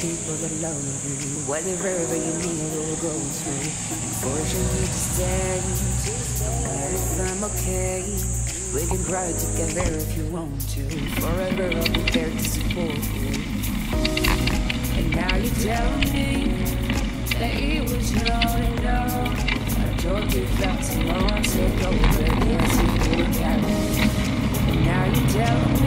people that love you. Whatever you need will go through. To stay, no matter if I'm okay. We can cry together if you want to. Forever I'll be there to support you. And now you tell me that it was not enough. I told you that some months ago, but yes, you count. And now you tell me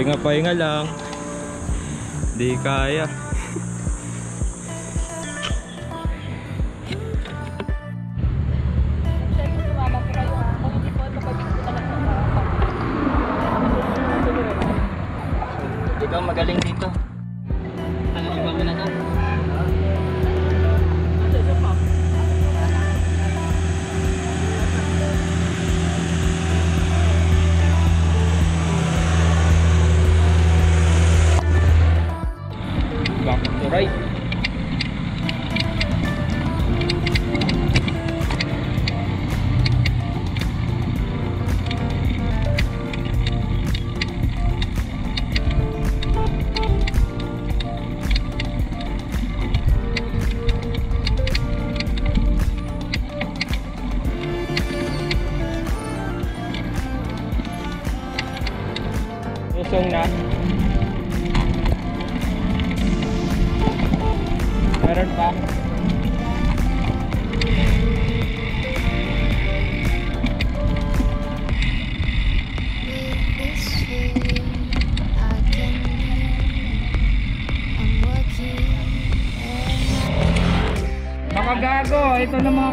Pahinga, pahinga lang. Di kaya.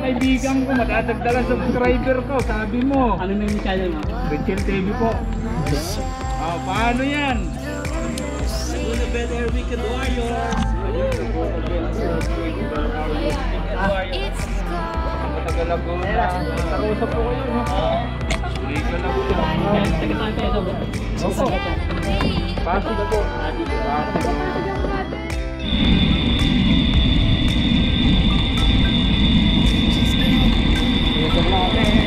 Kaibigan ko, madadagdagan subscriber ko, sabi mo. Ano na yung channel mo? Richel TV po. Ah, paano yan? Laguna Better Weekend Warriors. It's gone Matagal ako na. Nakausap ko kayo, no? Taga saan kayo sa Opo. Pasig po. Pasig. the law.